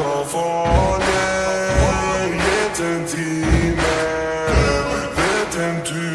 Schaffone, jeden Team, jeden Team.